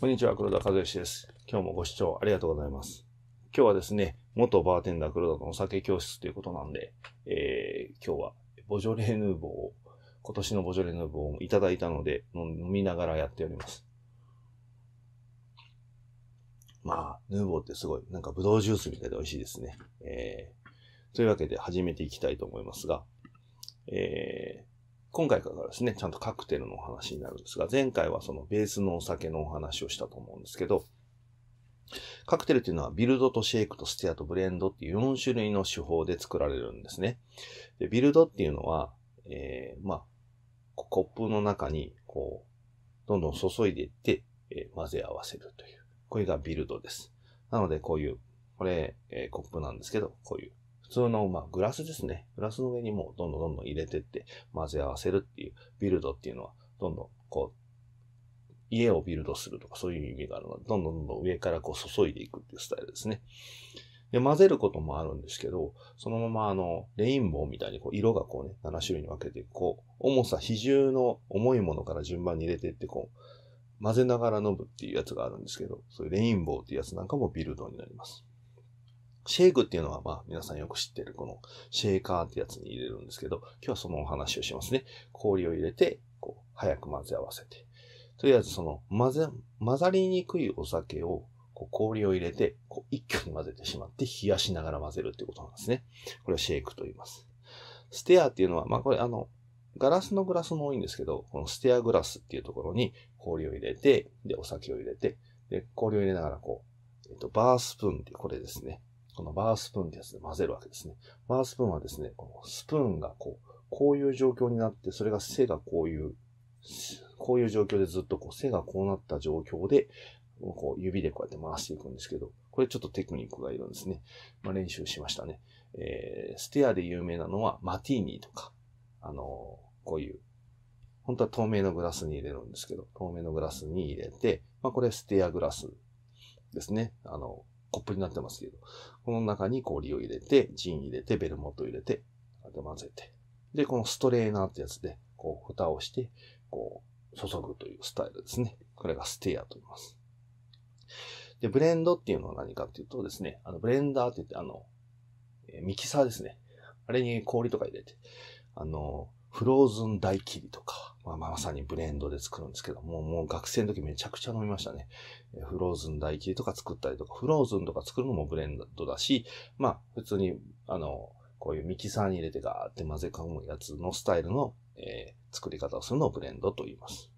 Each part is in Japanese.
こんにちは、黒田和義です。今日もご視聴ありがとうございます。今日はですね、元バーテンダー黒田のお酒教室ということなんで、えー、今日はボジョレーヌーボーを、今年のボジョレーヌーボーをいただいたので、飲みながらやっております。まあ、ヌーボーってすごい、なんかブドウジュースみたいで美味しいですね。えー、というわけで始めていきたいと思いますが、えー、今回からですね、ちゃんとカクテルのお話になるんですが、前回はそのベースのお酒のお話をしたと思うんですけど、カクテルっていうのはビルドとシェイクとステアとブレンドっていう4種類の手法で作られるんですね。で、ビルドっていうのは、えー、まあ、コップの中にこう、どんどん注いでいって、えー混ぜ合わせるという。これがビルドです。なのでこういう、これ、えーコップなんですけど、こういう普通の、まあ、グラスですね。グラスの上にもうどんどんどんどん入れてって混ぜ合わせるっていう、ビルドっていうのは、どんどんこう、家をビルドするとかそういう意味があるので、どんどんどんどん上からこう注いでいくっていうスタイルですね。で、混ぜることもあるんですけど、そのままあの、レインボーみたいにこう色がこうね、7種類に分けて、こう、重さ、比重の重いものから順番に入れてって、こう、混ぜながら飲むっていうやつがあるんですけど、そういうレインボーっていうやつなんかもビルドになります。シェイクっていうのは、まあ、皆さんよく知ってる、この、シェーカーってやつに入れるんですけど、今日はそのお話をしますね。氷を入れて、こう、早く混ぜ合わせて。とりあえず、その、混ぜ、混ざりにくいお酒を、こう、氷を入れて、こう、一挙に混ぜてしまって、冷やしながら混ぜるっていうことなんですね。これをシェイクと言います。ステアっていうのは、まあ、これ、あの、ガラスのグラスも多いんですけど、このステアグラスっていうところに氷を入れて、で、お酒を入れて、で、氷を入れながら、こう、えっと、バースプーンって、これですね。このバースプーンってやつで混ぜるわけですね。バースプーンはですね、このスプーンがこう、こういう状況になって、それが背がこういう、こういう状況でずっとこう背がこうなった状況で、こう指でこうやって回していくんですけど、これちょっとテクニックがいるんですね。まあ、練習しましたね。えー、ステアで有名なのはマティーニとか、あのーこういう、本当は透明のグラスに入れるんですけど、透明のグラスに入れて、まあこれステアグラスですね。あの、コップになってますけど、この中に氷を入れて、ジン入れて、ベルモット入れて、あと混ぜて。で、このストレーナーってやつで、こう、蓋をして、こう、注ぐというスタイルですね。これがステアと言います。で、ブレンドっていうのは何かっていうとですね、あの、ブレンダーって言って、あの、ミキサーですね。あれに氷とか入れて、あの、フローズン大切りとか、まあ、まさにブレンドで作るんですけども、もう学生の時めちゃくちゃ飲みましたね。フローズン大切りとか作ったりとか、フローズンとか作るのもブレンドだし、まあ、普通に、あの、こういうミキサーに入れてガーって混ぜ込むやつのスタイルの、えー作り方をするのをブレンドと言います。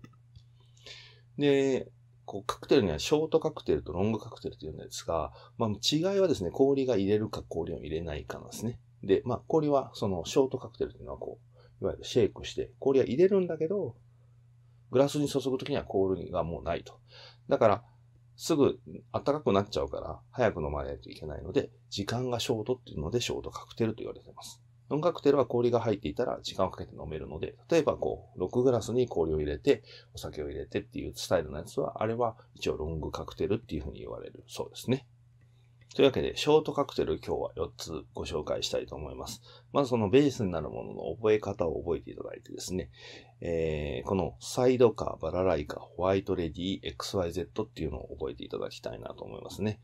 で、こう、カクテルにはショートカクテルとロングカクテルというんですが、まあ、違いはですね、氷が入れるか氷を入れないかなんですね。で、まあ、氷は、その、ショートカクテルというのは、こう、いわゆるシェイクして、氷は入れるんだけど、グラスに注ぐときには氷がもうないと。だから、すぐ暖かくなっちゃうから、早く飲まないといけないので、時間がショートっていうので、ショートカクテルと言われてます。ノンカクテルは氷が入っていたら時間をかけて飲めるので、例えばこう、6グラスに氷を入れて、お酒を入れてっていうスタイルのやつは、あれは一応ロングカクテルっていうふうに言われるそうですね。というわけで、ショートカクテル今日は4つご紹介したいと思います。まずそのベースになるものの覚え方を覚えていただいてですね、えー、このサイドカー、バラライカ、ホワイトレディ、XYZ っていうのを覚えていただきたいなと思いますね。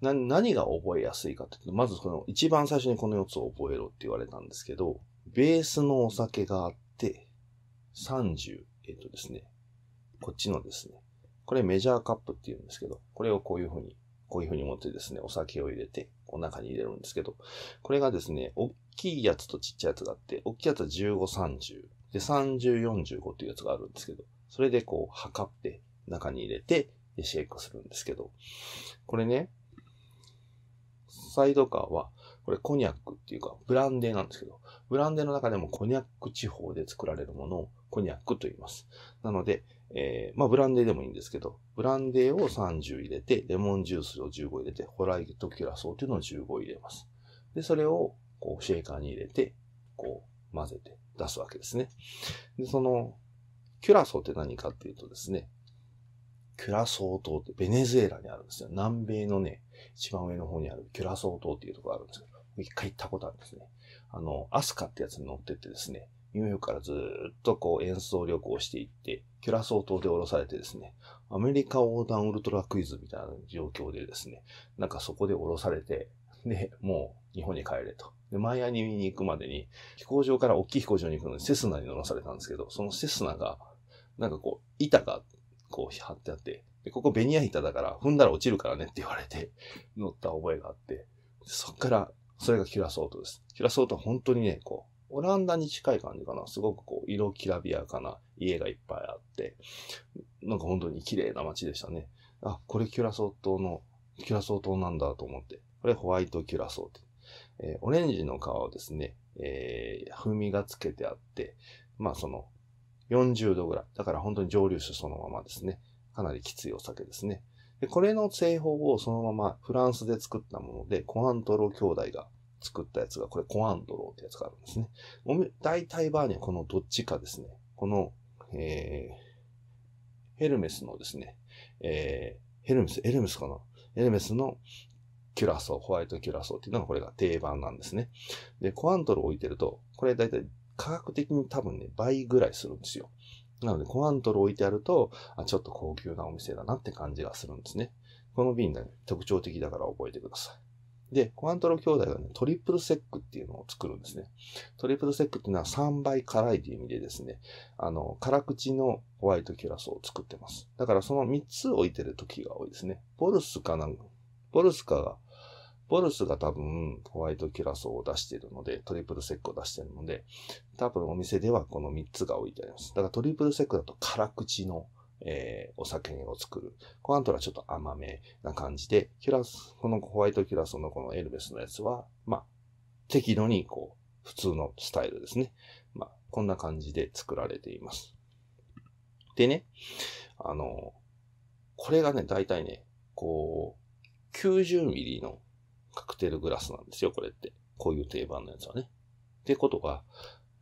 な、何が覚えやすいかっていうと、まずこの一番最初にこの4つを覚えろって言われたんですけど、ベースのお酒があって、30、えっ、とですね、こっちのですね、これメジャーカップって言うんですけど、これをこういうふうに、こういうふうに持ってですね、お酒を入れて、こう中に入れるんですけど、これがですね、大きいやつとちっちゃいやつがあって、大きいやつは15、30、で、30、45っていうやつがあるんですけど、それでこう測って中に入れて、で、シェイクするんですけど、これね、サイドカーは、これコニャックっていうか、ブランデーなんですけど、ブランデーの中でもコニャック地方で作られるものをコニャックと言います。なので、えー、まあブランデーでもいいんですけど、ブランデーを30入れて、レモンジュースを15入れて、ホワイトキュラソーというのを15入れます。で、それを、こう、シェーカーに入れて、こう、混ぜて出すわけですね。で、その、キュラソーって何かっていうとですね、キュラソー島ってベネズエラにあるんですよ。南米のね、一番上の方にあるキュラソー島っていうところがあるんですけど、一回行ったことあるんですね。あの、アスカってやつに乗ってってですね、ニューヨークからずっとこう演奏旅行していって、キュラソー島で降ろされてですね、アメリカ横断ウルトラクイズみたいな状況でですね、なんかそこで降ろされて、で、もう日本に帰れと。で、マイアミに行くまでに、飛行場から大きい飛行場に行くのにセスナに乗らされたんですけど、そのセスナが、なんかこう、板がこう貼ってあって、でここベニヤ板だから踏んだら落ちるからねって言われて乗った覚えがあって、そっからそれがキュラソー島です。キュラソー島は本当にね、こう、オランダに近い感じかな。すごくこう、色きらびやかな家がいっぱいあって、なんか本当に綺麗な街でしたね。あ、これキュラソー島の、キュラソー島なんだと思って。これホワイトキュラソーと。えー、オレンジの皮をですね、えー、風味がつけてあって、まあその、40度ぐらい。だから本当に蒸留酒そのままですね。かなりきついお酒ですね。で、これの製法をそのままフランスで作ったもので、コアントロー兄弟が作ったやつが、これコアントローってやつがあるんですね。大体バーにはこのどっちかですね。この、えー、ヘルメスのですね、えー、ヘルメス、エルメスかなエルメスのキュラソー、ホワイトキュラソーっていうのがこれが定番なんですね。で、コアントロー置いてると、これ大体価格的に多分ね、倍ぐらいするんですよ。なので、コアントロ置いてあると、あ、ちょっと高級なお店だなって感じがするんですね。この瓶が、ね、特徴的だから覚えてください。で、コアントロ兄弟がね、トリプルセックっていうのを作るんですね。トリプルセックっていうのは3倍辛いという意味でですね、あの、辛口のホワイトキュラソーを作ってます。だからその3つ置いてる時が多いですね。ボルスかなんか、ボルスカがボルスが多分ホワイトキュラソーを出しているので、トリプルセックを出しているので、多分お店ではこの3つが置いてあります。だからトリプルセックだと辛口の、えー、お酒を作る。コアントラはちょっと甘めな感じで、キュラス、このホワイトキュラソのこのエルベスのやつは、まあ、適度にこう、普通のスタイルですね。まあ、こんな感じで作られています。でね、あの、これがね、だいたいね、こう、90ミリのカクテルグラスなんですよ、これって。こういう定番のやつはね。ってことは、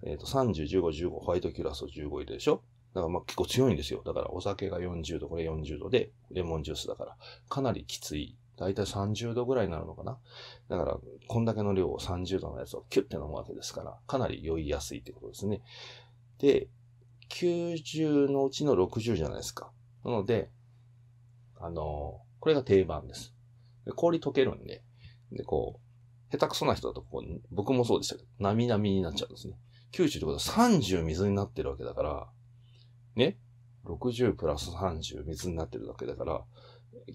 えっ、ー、と、30、15、15、ホワイトキュラスを15入れるでしょだからまあ結構強いんですよ。だからお酒が40度、これ40度で、レモンジュースだから、かなりきつい。だいたい30度ぐらいになるのかなだから、こんだけの量を30度のやつをキュッて飲むわけですから、かなり酔いやすいってことですね。で、90のうちの60じゃないですか。なので、あのこれが定番です。氷溶けるんで、で、こう、下手くそな人だと、こう、僕もそうでしたけど、なみなみになっちゃうんですね。90ってことは30水になってるわけだから、ね ?60 プラス30水になってるわけだから、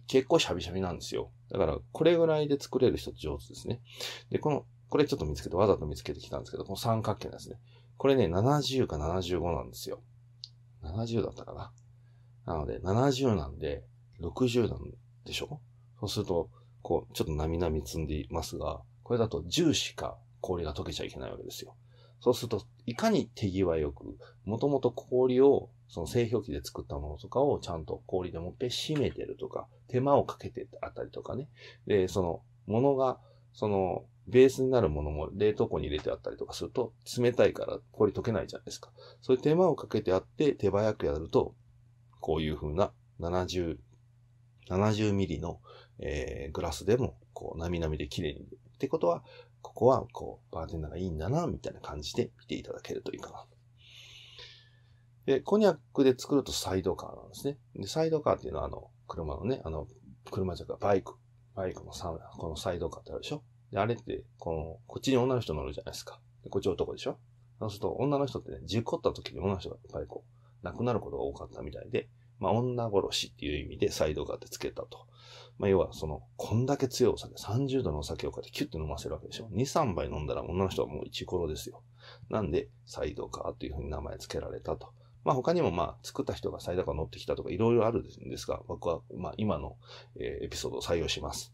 結構シャビシャビなんですよ。だから、これぐらいで作れる人上手ですね。で、この、これちょっと見つけて、わざと見つけてきたんですけど、この三角形のやつね。これね、70か75なんですよ。70だったかな。なので、70なんで、60なんでしょ？そうすると、こう、ちょっとなみなみ積んでいますが、これだと10しか氷が溶けちゃいけないわけですよ。そうすると、いかに手際よく、もともと氷を、その製氷機で作ったものとかをちゃんと氷でもっぺ締めてるとか、手間をかけてあったりとかね。で、その、ものが、その、ベースになるものも冷凍庫に入れてあったりとかすると、冷たいから氷溶けないじゃないですか。そういう手間をかけてあって手早くやると、こういう風な70、70ミリのえー、グラスでも、こう、なみなみで綺麗に。ってことは、ここは、こう、バーテンダーがいいんだな、みたいな感じで見ていただけるといいかな。で、コニャックで作るとサイドカーなんですね。で、サイドカーっていうのは、あの、車のね、あの、車じゃか、バイク、バイクのさ、このサイドカーってあるでしょ？で、あれって、この、こっちに女の人乗るじゃないですか。で、こっち男でしょ？そうすると、女の人ってね、事故った時に女の人がやっぱりこう、亡くなることが多かったみたいで、まあ、女殺しっていう意味でサイドカーってつけたと。まあ、要は、その、こんだけ強いお酒、30度のお酒をこうやってキュッて飲ませるわけでしょ？2、3杯飲んだら女の人はもうイコロですよ。なんで、サイドカーというふうに名前付けられたと。まあ他にもまあ作った人がサイドカー乗ってきたとかいろいろあるんですが、僕はまあ今の、えエピソードを採用します。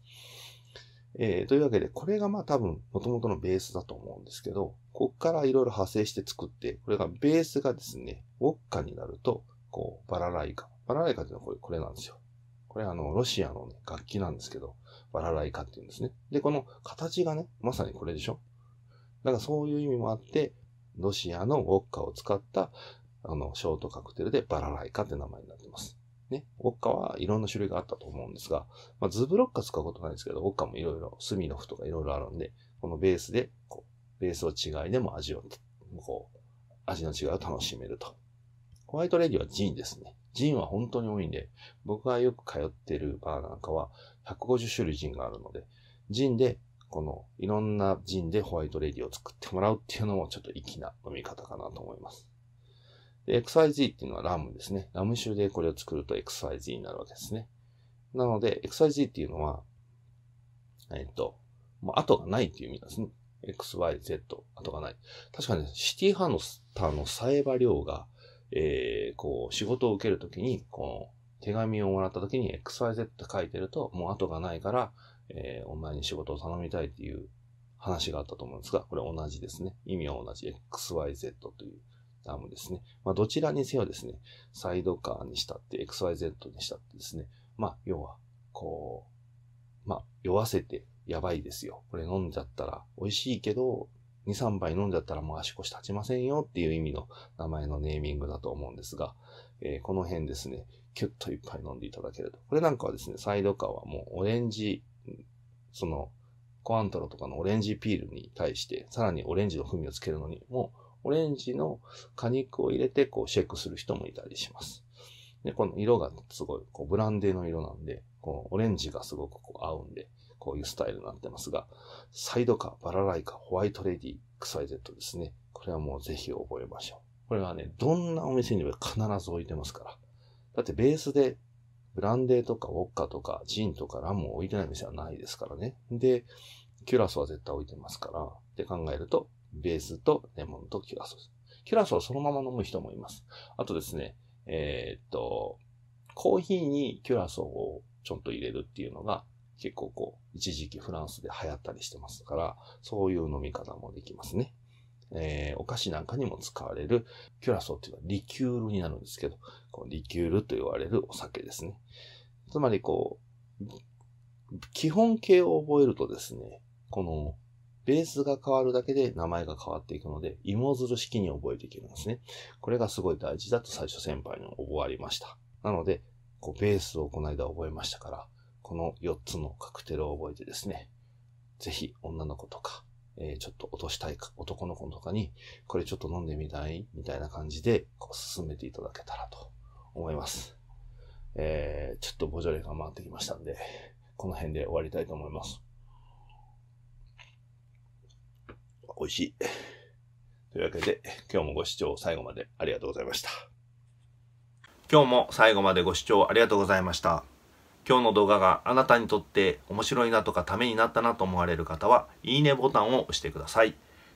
えー、というわけで、これがまあ多分元々のベースだと思うんですけど、こっからいろいろ派生して作って、これがベースがですね、ウォッカになると、こう、バラライカ。バラライカっていうのはこれこれなんですよ。これあの、ロシアの、ね、楽器なんですけど、バラライカって言うんですね。で、この形がね、まさにこれでしょだからそういう意味もあって、ロシアのウォッカを使った、あの、ショートカクテルでバラライカって名前になってます。ね。ウォッカはいろんな種類があったと思うんですが、まあ、ズブロッカ使うことないですけど、ウォッカもいろいろ、スミノフとかいろいろあるんで、このベースで、こう、ベースを違いでも味を、こう、味の違いを楽しめると。ホワイトレディはジンですね。ジンは本当に多いんで、僕がよく通ってるバーなんかは150種類ジンがあるので、ジンで、このいろんなジンでホワイトレディを作ってもらうっていうのもちょっと粋な飲み方かなと思います。XYZ っていうのはラムですね。ラム酒でこれを作ると XYZ になるわけですね。なので、XYZ っていうのは、えっと、もう後がないっていう意味なんですね。XYZ、後がない。確かに、ね、シティハンスターのサエバ量が、えー、こう、仕事を受けるときに、この、手紙をもらったときに XYZ って書いてると、もう後がないから、えー、お前に仕事を頼みたいっていう話があったと思うんですが、これ同じですね。意味は同じ XYZ というダムですね。まあ、どちらにせよですね、サイドカーにしたって XYZ にしたってですね、まあ、要は、こう、まあ、酔わせてやばいですよ。これ飲んじゃったら美味しいけど、2、3杯飲んじゃったらもう足腰立ちませんよっていう意味の名前のネーミングだと思うんですが、えー、この辺ですね、キュッといっぱい飲んでいただけると。これなんかはですね、サイドカーはもうオレンジ、その、コアントロとかのオレンジピールに対して、さらにオレンジの風味をつけるのに、もうオレンジの果肉を入れて、こう、シェイクする人もいたりします。で、この色がすごい、こう、ブランデーの色なんで、こう、オレンジがすごくこう合うんで、こういうスタイルになってますが、サイドカー、バラライカ、ホワイトレディ、XYZ ですね。これはもうぜひ覚えましょう。これはね、どんなお店にも必ず置いてますから。だってベースでブランデーとかウォッカとかジンとかラムを置いてない店はないですからね。で、キュラソは絶対置いてますから、って考えると、ベースとレモンとキュラソです。キュラソはそのまま飲む人もいます。あとですね、えー、っと、コーヒーにキュラソーをちょっと入れるっていうのが結構こう、一時期フランスで流行ったりしてますから、そういう飲み方もできますね。えー、お菓子なんかにも使われる、キュラソーっていうのはリキュールになるんですけど、このリキュールと言われるお酒ですね。つまりこう、基本形を覚えるとですね、このベースが変わるだけで名前が変わっていくので、芋づる式に覚えていけるんですね。これがすごい大事だと最初先輩に覚わりました。なので、こうベースをこの間覚えましたから、この4つのカクテルを覚えてですね、ぜひ女の子とか、えー、ちょっと落としたいか男の子とかに、これちょっと飲んでみたい？みたいな感じで、こう進めていただけたらと思います。えー、ちょっとボジョレが回ってきましたんで、この辺で終わりたいと思います。美味しい。というわけで、今日もご視聴最後までありがとうございました。今日も最後までご視聴ありがとうございました。今日の動画があなたにとって面白いなとかためになったなと思われる方は、いいねボタンを押してください。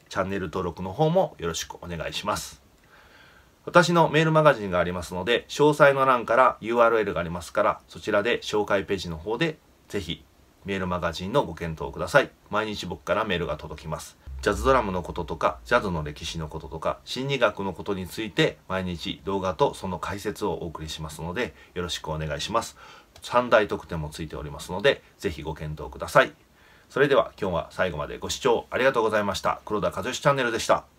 チャンネル登録の方もよろしくお願いします。私のメールマガジンがありますので、詳細の欄から URL がありますから、そちらで紹介ページの方でぜひメールマガジンのご検討ください。毎日僕からメールが届きます。ジャズドラムのこととか、ジャズの歴史のこととか、心理学のことについて毎日動画とその解説をお送りしますので、よろしくお願いします。3大特典もついておりますので、ぜひご検討ください。それでは今日は最後までご視聴ありがとうございました。黒田和義チャンネルでした。